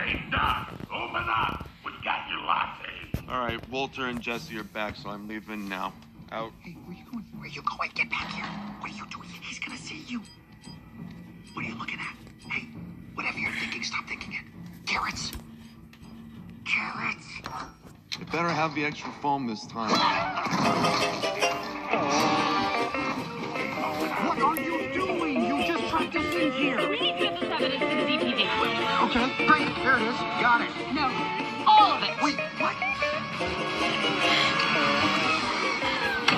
Hey, Doc, open up. We got your latte. All right, Woolter and Jesse are back, so I'm leaving now. Out. Hey, where you going? Where you going? Get back here. What are you doing? He's gonna see you. What are you looking at? Hey, whatever you're thinking, stop thinking it. Carrots. Carrots. You better have the extra foam this time. What are you doing? You just practiced in here. We need to get this evidence There it is. Got it. No, all of it. Wait, what?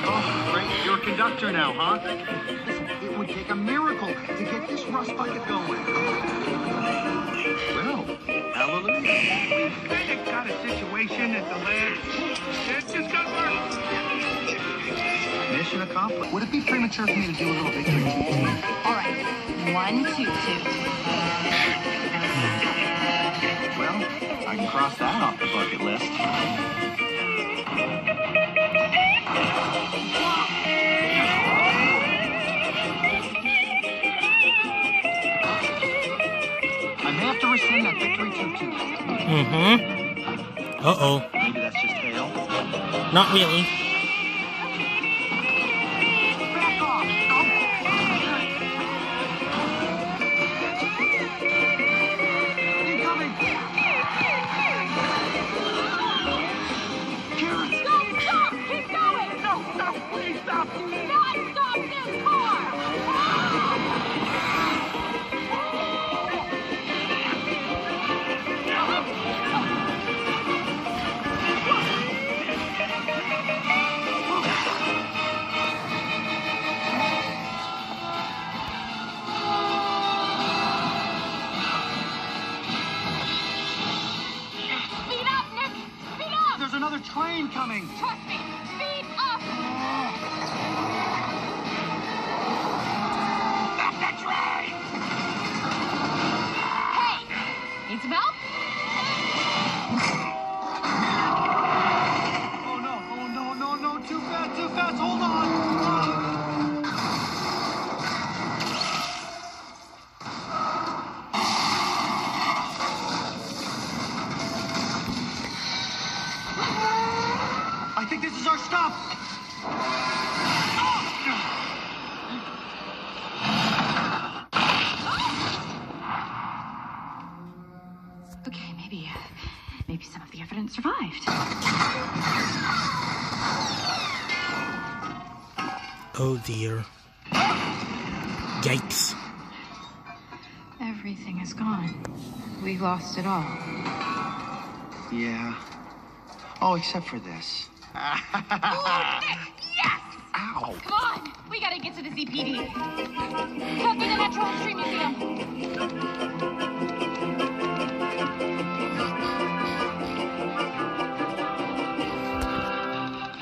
Oh, great. You're a conductor now, huh? It would take a miracle to get this rust bucket going. Well, hallelujah. We kind of got a situation at the lab. It just got worse. Mission accomplished. Would it be premature for me to do a little victory toot? All right. One, two, two. I can cross that off the bucket list. I may have to rescind that victory toot toot. Mm-hmm. Uh-oh. Maybe that's just hail. Not really. Train coming! Trust me! Think this is our stop! Okay, maybe, uh, maybe some of the evidence survived. Oh dear. Yikes. Everything is gone. We lost it all. Yeah. Oh, except for this. Yes! Ow! Come on! We gotta get to the ZPD. Cut through the Natural History Museum.